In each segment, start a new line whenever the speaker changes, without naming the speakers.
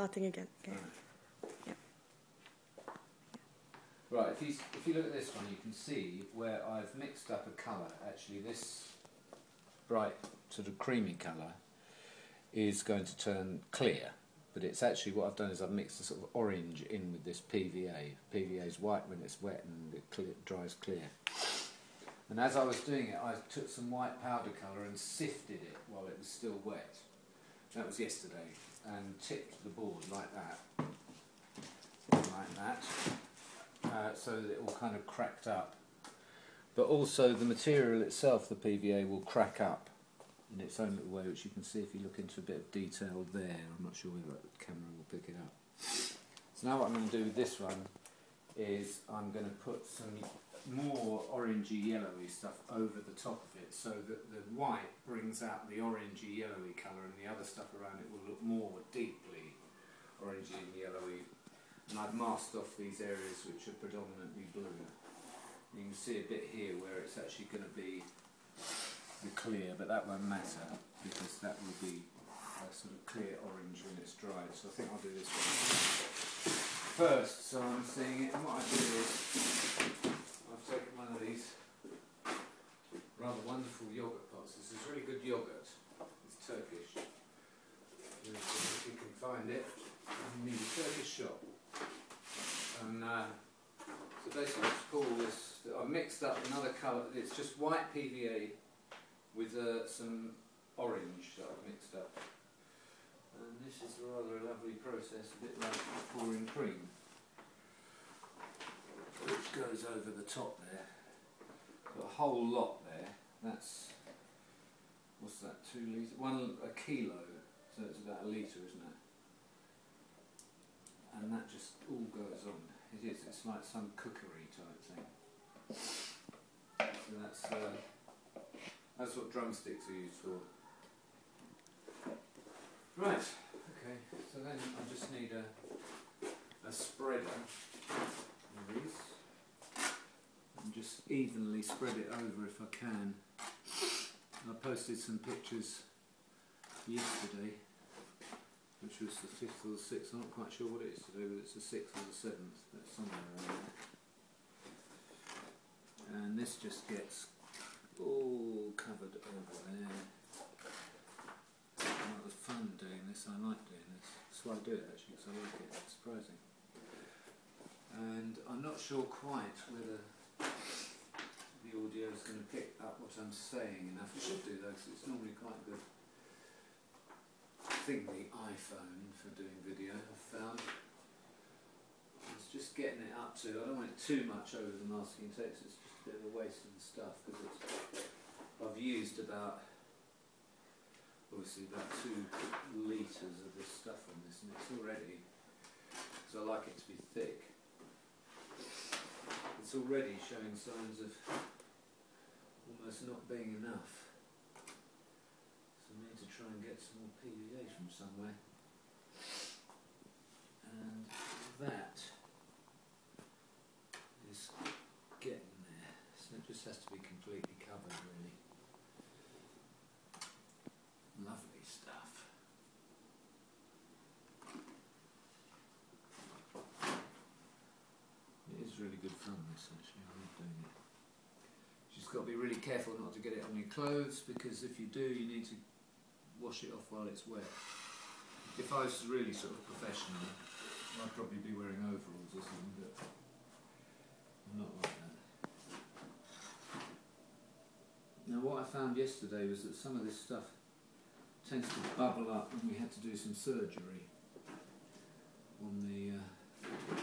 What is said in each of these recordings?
starting again. Okay. Yeah.
Right, if you, if you look at this one, you can see where I've mixed up a colour. Actually, this bright sort of creamy colour is going to turn clear, but it's actually what I've done is I've mixed a sort of orange in with this PVA. PVA is white when it's wet and it clear, dries clear. And as I was doing it, I took some white powder colour and sifted it while it was still wet. That was yesterday, and tipped the board like that, like that uh, so that it all kind of cracked up. But also the material itself, the PVA, will crack up in its own little way, which you can see if you look into a bit of detail there. I'm not sure whether the camera will pick it up. So now what I'm going to do with this one is I'm going to put some more orangey yellowy stuff over the top of it so that the white brings out the orangey yellowy colour and the other stuff around it will look more deeply orangey and yellowy and I've masked off these areas which are predominantly blue. You can see a bit here where it's actually going to be the clear, but that won't matter because that will be a sort of clear orange when it's dried. So I think I'll do this one first. So I'm seeing it, and what I do is I've taken one of these rather wonderful yogurt pots. This is really good yogurt. It's Turkish. If you can find it, you need a Turkish shop. And uh, so basically what's cool is I've mixed up another colour, it's just white PVA with uh, some orange that I've mixed up. And this is rather a lovely process, a bit like pouring cream. Goes over the top there. Got a whole lot there. That's, what's that, two litres? One, a kilo. So it's about a litre, isn't it? And that just all goes on. It is, it's like some cookery type thing. So that's, uh, that's what drumsticks are used for. Right, okay, so then I just need a, a spreader just evenly spread it over if I can. I posted some pictures yesterday which was the 5th or the 6th, I'm not quite sure what it is today, but it's the 6th or the 7th, that's somewhere around there. And this just gets all covered over there. It was fun doing this, I like doing this. That's why I do it actually, because I like it, it's surprising. And I'm not sure quite whether the audio is going to pick up what I'm saying enough. It should do though, because it's normally quite a good thing, the iPhone, for doing video, I've found. It's just getting it up to, I don't want it too much over the masking tape, it's just a bit of a waste of stuff, because I've used about, obviously about two litres of this stuff on this, and it's already, because I like it to be thick, it's already showing signs of almost not being enough So I need to try and get some more PVA from somewhere. And that is getting there. So it just has to be completely covered really. Lovely stuff. It is really good fun this actually, I love doing it. Got to be really careful not to get it on your clothes because if you do you need to wash it off while it's wet. If I was really sort of professional, I'd probably be wearing overalls or something, but I'm not like that. Now what I found yesterday was that some of this stuff tends to bubble up when we had to do some surgery on the uh,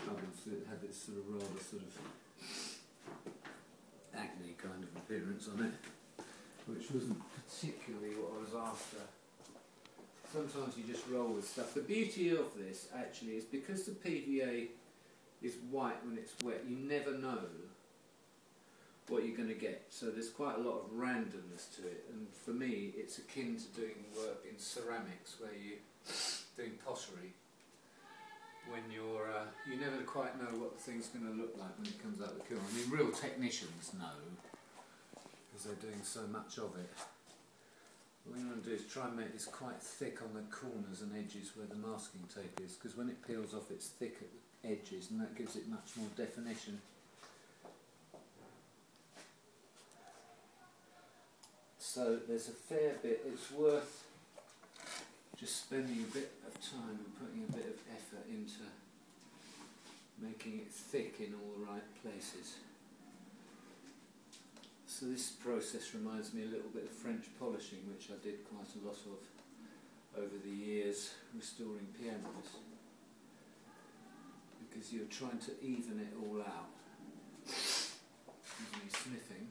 bubbles. It had this sort of rather sort of acne kind of appearance on it, which wasn't particularly what I was after sometimes you just roll with stuff. The beauty of this actually is because the PVA is white when it's wet, you never know what you're going to get. So there's quite a lot of randomness to it. And for me, it's akin to doing work in ceramics where you're doing pottery. When you're, uh, you never quite know what the thing's going to look like when it comes out of the kiln. I mean, real technicians know because they're doing so much of it What we want to do is try and make this quite thick on the corners and edges where the masking tape is, because when it peels off it's thick at the edges and that gives it much more definition. So there's a fair bit, it's worth just spending a bit of time and putting a bit of effort into making it thick in all the right places. So this process reminds me a little bit of French polishing, which I did quite a lot of over the years restoring pianos. Because you're trying to even it all out. Excuse me sniffing.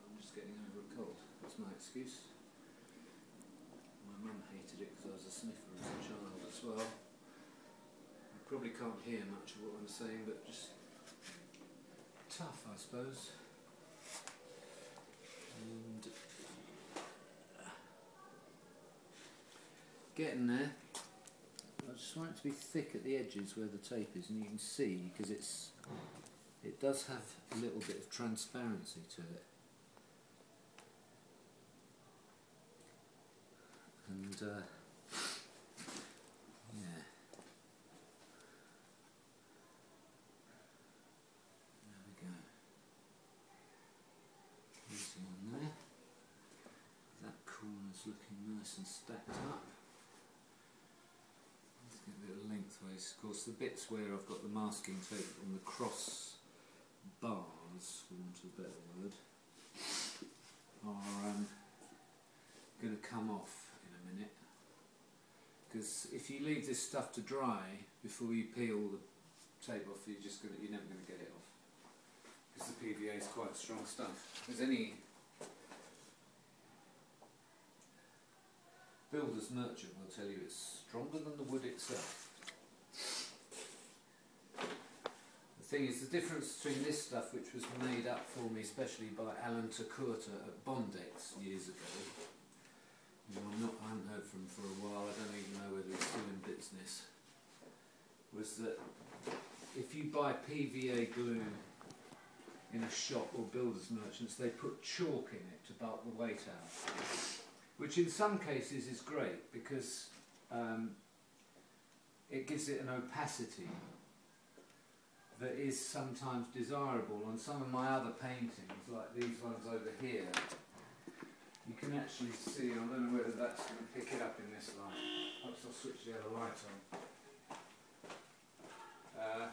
I'm just getting over a cold. That's my excuse. My mum hated it because I was a sniffer as a child as well. You probably can't hear much of what I'm saying, but just tough, I suppose. And uh, getting there. I just want it to be thick at the edges where the tape is, and you can see because it's it does have a little bit of transparency to it. And uh, yeah. There we go. Easy on there. That corner's looking nice and stacked up. Let's get a bit of lengthways. Of course, the bits where I've got the masking tape on the cross bars, for want of a better word, are um, going to come off. Because if you leave this stuff to dry before you peel the tape off, you're just to, you're never going to get it off. Because the PVA is quite strong stuff. There's any builder's merchant will tell you it's stronger than the wood itself. The thing is, the difference between this stuff, which was made up for me especially by Alan Takurta at Bondex years ago, I'm not, I haven't heard from for a while, I don't even know whether he's still in business, was that if you buy PVA glue in a shop or builders merchants, they put chalk in it to bulk the weight out which in some cases is great because um, it gives it an opacity that is sometimes desirable. On some of my other paintings, like these ones over here, you can actually see, I don't know whether that's going to pick it up in this light. Perhaps I'll switch the other light on. Uh,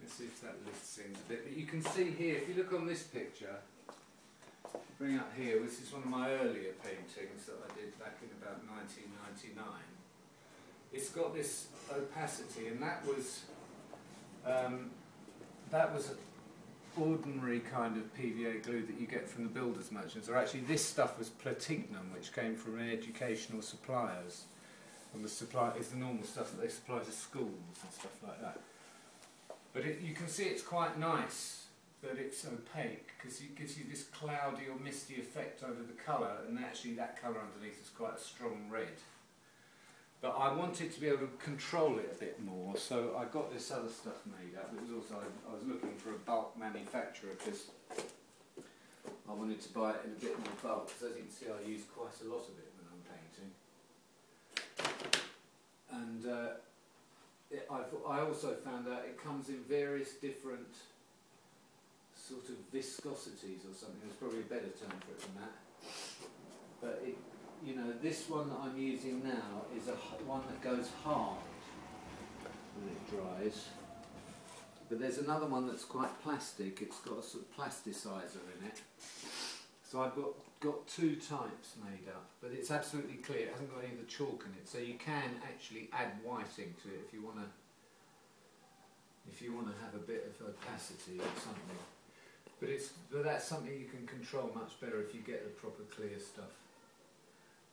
let's see if that lifts things a bit. But you can see here, if you look on this picture, bring up here, this is one of my earlier paintings that I did back in about 1999. It's got this opacity, and that was um, that was ordinary kind of PVA glue that you get from the builders merchants. Or actually, this stuff was platignum, which came from educational suppliers, and the supply is the normal stuff that they supply to schools and stuff like that. But it, you can see it's quite nice that it's opaque because it gives you this cloudy or misty effect over the colour and actually that colour underneath is quite a strong red. But I wanted to be able to control it a bit more so I got this other stuff made up. It was also, I was looking for a bulk manufacturer because I wanted to buy it in a bit more bulk because as you can see I use quite a lot of it when I'm painting. And uh, it, i also found out it comes in various different sort of viscosities or something. There's probably a better term for it than that. But it, you know, this one that I'm using now is a one that goes hard when it dries. But there's another one that's quite plastic. It's got a sort of plasticizer in it. So I've got got two types made up, but it's absolutely clear. It hasn't got any of the chalk in it, so you can actually add whiting to it if you want to. If you want to have a bit of opacity or something. But it's but that's something you can control much better if you get the proper clear stuff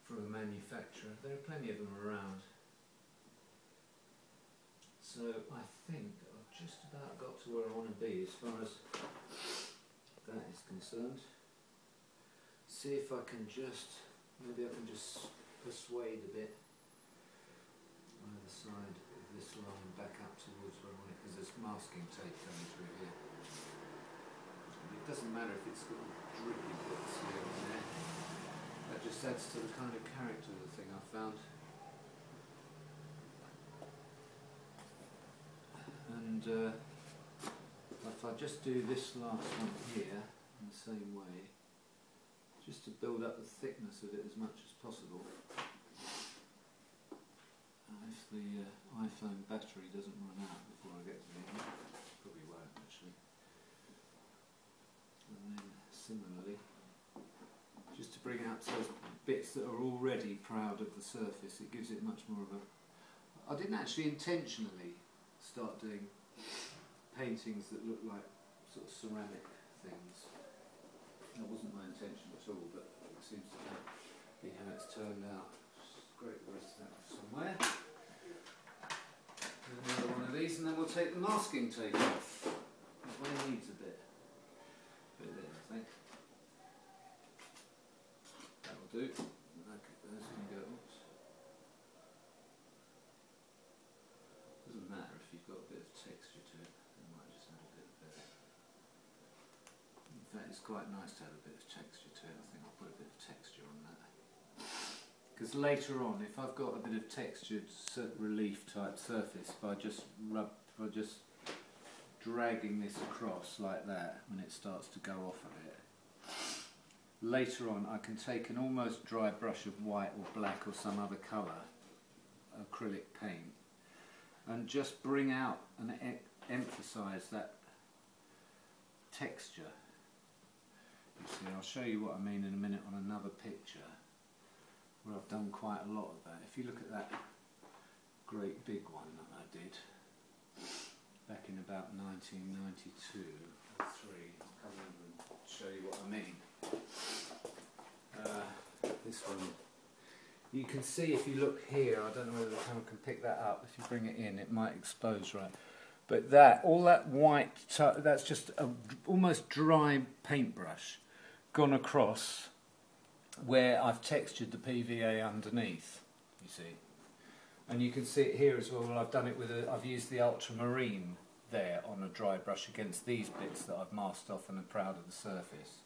from a manufacturer. There are plenty of them around. So I think I've just about got to where I want to be as far as that is concerned. See if I can just, maybe I can just persuade a bit either side of this line back up towards where I want it because there's masking tape coming through here It doesn't matter if it's got drippy bits here and there. It just adds to the kind of character of the thing I've found. And uh, if I just do this last one here in the same way, just to build up the thickness of it as much as possible. If the uh, iPhone battery doesn't run out before I get to the end, probably won't actually. And then similarly, to bring out those bits that are already proud of the surface, it gives it much more of a. I didn't actually intentionally start doing paintings that look like sort of ceramic things. That wasn't my intention at all, but it seems to be how it's turned out. The rest of that somewhere. Another one of these, and then we'll take the masking tape off. That one needs a. Bit there, I think. Do. Can go. Oops. Doesn't matter if you've got a bit of texture to it. Might just add a bit of that. In fact, it's quite nice to have a bit of texture to it. I think I'll put a bit of texture on that. Because later on, if I've got a bit of textured relief type surface, by just rub, by just dragging this across like that, when it starts to go off a bit, later on I can take an almost dry brush of white or black or some other colour, acrylic paint, and just bring out and emphasise that texture. You see, I'll show you what I mean in a minute on another picture where I've done quite a lot of that. If you look at that great big one that I did back in about 1992 or 3, I'll come over and show you what I mean. Uh, this one. You can see if you look here, I don't know whether the camera can pick that up, if you bring it in it might expose right. But that, all that white, that's just a almost dry paintbrush gone across where I've textured the PVA underneath, you see. And you can see it here as well, well I've done it with a, I've used the ultramarine there on a dry brush against these bits that I've masked off and are proud of the surface.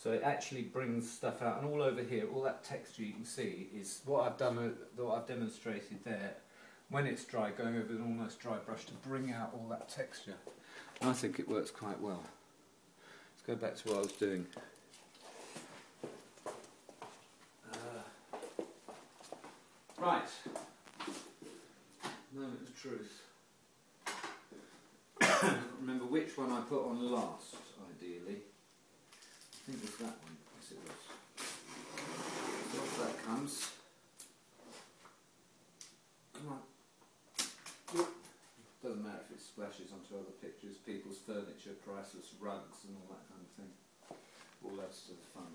So it actually brings stuff out, and all over here, all that texture you can see is what I've done, what I've demonstrated there. When it's dry, going over an almost dry brush to bring out all that texture. I think it works quite well. Let's go back to what I was doing. Uh, right. Moment of truth. Remember which one I put on last, ideally. Think it was that one. Yes, it was. So off that comes. Come on. Doesn't matter if it splashes onto other pictures, people's furniture, priceless rugs, and all that kind of thing. All adds to the fun.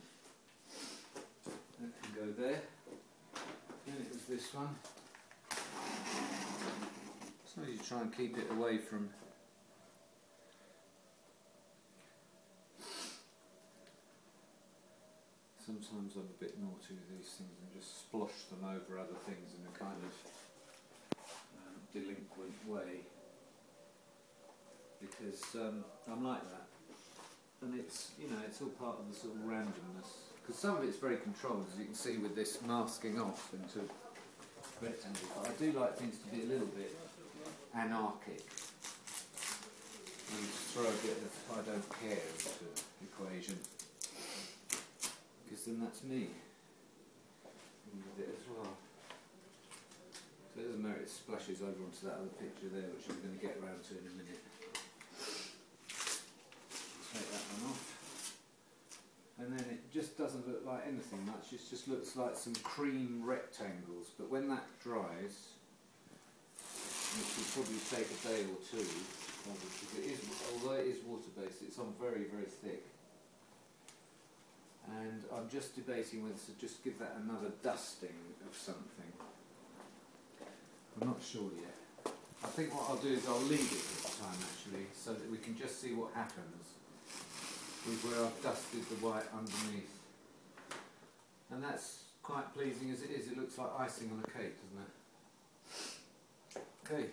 That can go there. Then it was this one. So you try and keep it away from Sometimes I'm a bit naughty with these things and just splosh them over other things in a kind of um, delinquent way because um, I'm like that, and it's you know it's all part of the sort of randomness. Because some of it's very controlled, as you can see with this masking off into rectangle. But I do like things to be a little bit anarchic and throw a bit of I don't care into the equation because then that's me as well. So it doesn't matter, it splashes over onto that other picture there, which I'm going to get round to in a minute. Take that one off. And then it just doesn't look like anything much, it just looks like some cream rectangles. But when that dries, which will probably take a day or two, it is, although it is water-based, it's on very, very thick. And I'm just debating whether to just give that another dusting of something. I'm not sure yet. I think what I'll do is I'll leave it this time actually, so that we can just see what happens with where I've dusted the white underneath. And that's quite pleasing as it is. It looks like icing on a cake, doesn't it? Okay.